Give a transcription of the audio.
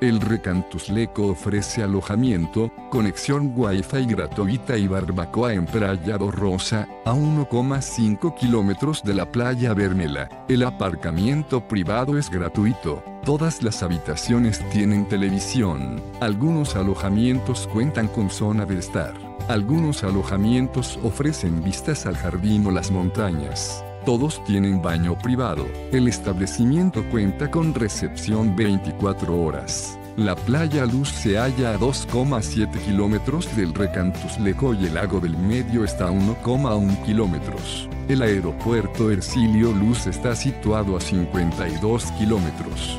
El Recantusleco ofrece alojamiento, conexión Wi-Fi gratuita y barbacoa en Playa Rosa, a 1,5 kilómetros de la playa Bermela. El aparcamiento privado es gratuito. Todas las habitaciones tienen televisión. Algunos alojamientos cuentan con zona de estar. Algunos alojamientos ofrecen vistas al jardín o las montañas. Todos tienen baño privado. El establecimiento cuenta con recepción 24 horas. La playa Luz se halla a 2,7 kilómetros del Recantusleco y el lago del Medio está a 1,1 kilómetros. El aeropuerto Ercilio Luz está situado a 52 kilómetros.